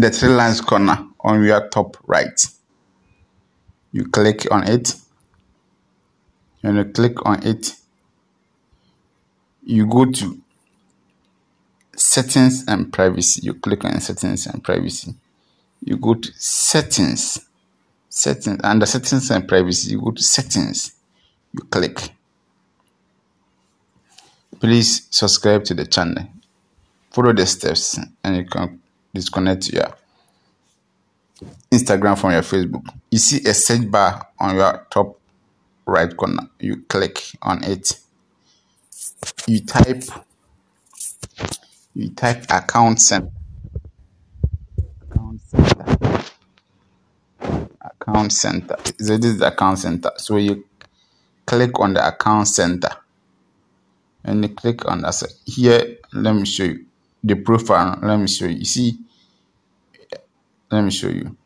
the three lines corner on your top right. You click on it. When you click on it, you go to settings and privacy. You click on settings and privacy. You go to settings, settings, under settings and privacy, you go to settings. You click. Please subscribe to the channel. Follow the steps and you can disconnect your Instagram from your Facebook. You see a search bar on your top right corner. You click on it. You type you type account center. Account center. Account center. So this is the account center. So you click on the account center. And you click on that. Here, let me show you the profile. Let me show you. See, let me show you.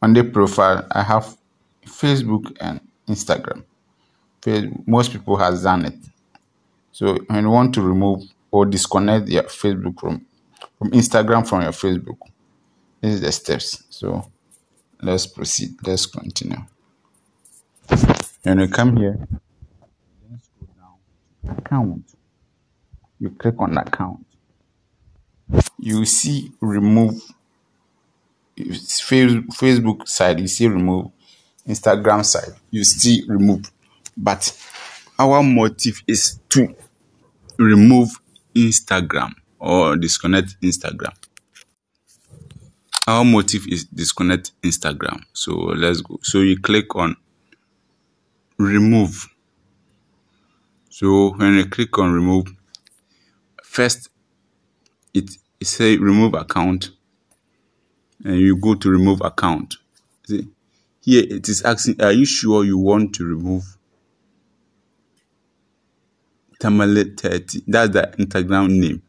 On the profile, I have Facebook and Instagram. Most people has done it. So when you want to remove or disconnect your Facebook from from Instagram from your Facebook, this is the steps. So let's proceed. Let's continue. When you come here, then scroll down account. You click on account. You see remove Facebook side, you see remove. Instagram side, you see remove. But our motive is to remove Instagram or disconnect Instagram. Our motive is disconnect Instagram. So let's go. So you click on remove. So when you click on remove, first it, it say remove account and you go to remove account. See, here it is asking, are you sure you want to remove Tamale 30? That's the Instagram name.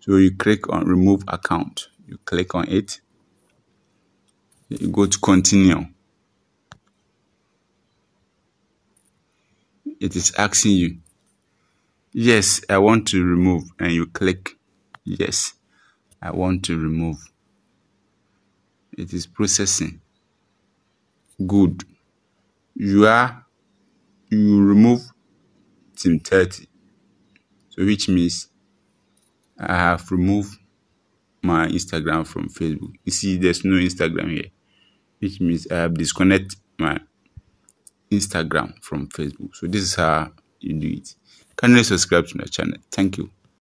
So you click on remove account. You click on it. You go to continue. It is asking you, yes, I want to remove. And you click yes, I want to remove. It is processing. Good. You are, you remove Team 30. So which means I have removed my Instagram from Facebook. You see, there's no Instagram here, which means I have disconnected my Instagram from Facebook. So this is how you do it. Kindly subscribe to my channel. Thank you.